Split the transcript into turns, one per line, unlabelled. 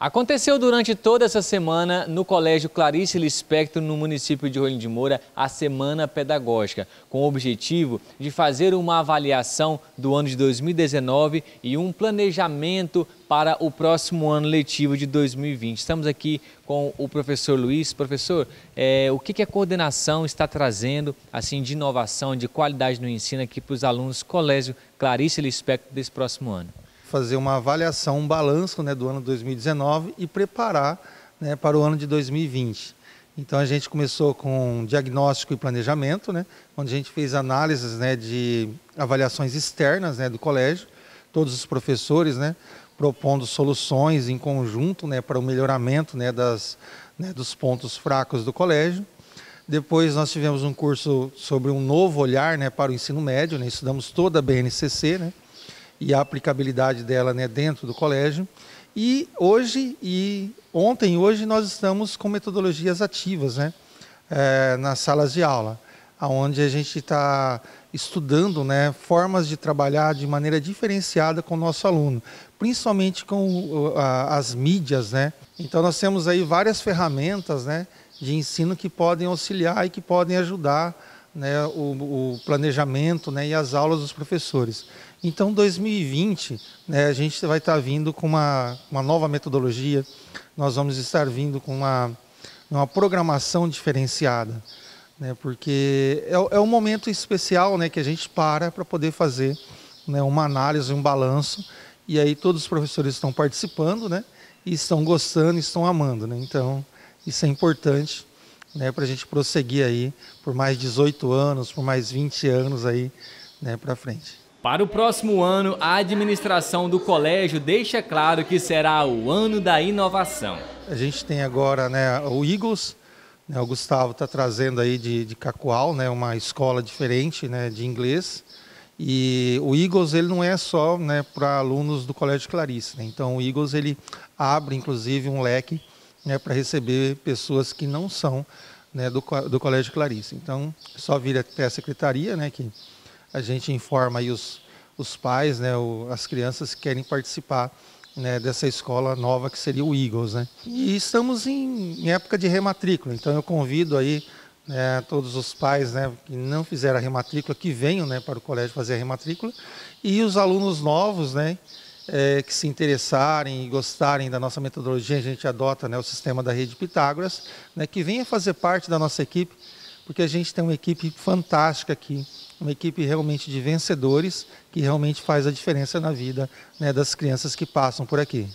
Aconteceu durante toda essa semana no Colégio Clarice Lispector, no município de Rolim de Moura, a Semana Pedagógica, com o objetivo de fazer uma avaliação do ano de 2019 e um planejamento para o próximo ano letivo de 2020. Estamos aqui com o professor Luiz. Professor, é, o que, que a coordenação está trazendo assim de inovação, de qualidade no ensino aqui para os alunos do Colégio Clarice Lispector desse próximo ano?
Fazer uma avaliação, um balanço né, do ano 2019 e preparar né, para o ano de 2020. Então a gente começou com diagnóstico e planejamento, né, onde a gente fez análises né, de avaliações externas né, do colégio, todos os professores né, propondo soluções em conjunto né, para o melhoramento né, das, né, dos pontos fracos do colégio. Depois nós tivemos um curso sobre um novo olhar né, para o ensino médio, né, estudamos toda a BNCC, né, e a aplicabilidade dela né, dentro do colégio. E hoje e ontem hoje nós estamos com metodologias ativas né, é, nas salas de aula, onde a gente está estudando né, formas de trabalhar de maneira diferenciada com o nosso aluno, principalmente com as mídias. Né? Então nós temos aí várias ferramentas né, de ensino que podem auxiliar e que podem ajudar né, o, o, planejamento né, e as aulas dos professores. Então, 2020, né, a gente vai estar vindo com uma, uma nova metodologia, nós vamos estar vindo com uma, uma programação diferenciada, né, porque é, é um momento especial né, que a gente para para poder fazer né, uma análise, um balanço, e aí todos os professores estão participando né, e estão gostando, estão amando. Né, então, isso é importante né, para a gente prosseguir aí por mais 18 anos, por mais 20 anos aí né, para frente.
Para o próximo ano, a administração do colégio deixa claro que será o ano da inovação.
A gente tem agora né, o Eagles, né, o Gustavo está trazendo aí de, de Cacoal, né, uma escola diferente né, de inglês. E o Eagles ele não é só né, para alunos do Colégio Clarice. Né? Então o Eagles ele abre inclusive um leque né, para receber pessoas que não são né, do, do Colégio Clarice. Então, só vir até a secretaria, né, que a gente informa aí os, os pais, né, o, as crianças que querem participar né, dessa escola nova que seria o Eagles. Né. E estamos em, em época de rematrícula, então eu convido aí né, todos os pais né, que não fizeram a rematrícula, que venham né, para o colégio fazer a rematrícula, e os alunos novos, né, é, que se interessarem e gostarem da nossa metodologia, a gente adota né, o sistema da rede Pitágoras, né, que venha fazer parte da nossa equipe, porque a gente tem uma equipe fantástica aqui, uma equipe realmente de vencedores, que realmente faz a diferença na vida né, das crianças que passam por aqui.